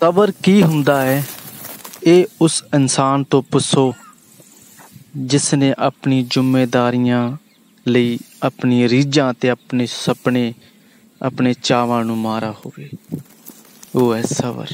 ਸਬਰ ਕੀ ਹੁੰਦਾ ਹੈ? ਇਹ ਉਸ ਇਨਸਾਨ ਤੋਂ ਪੁੱਛੋ ਜਿਸ ਨੇ ਆਪਣੀ ਜ਼ਿੰਮੇਵਾਰੀਆਂ ਲਈ ਆਪਣੀ ਰੀਝਾਂ ਤੇ ਆਪਣੇ ਸੁਪਨੇ, ਆਪਣੇ ਚਾਵਾਂ ਨੂੰ ਮਾਰਾ ਹੋਵੇ। ਉਹ ਹੈ ਸਬਰ।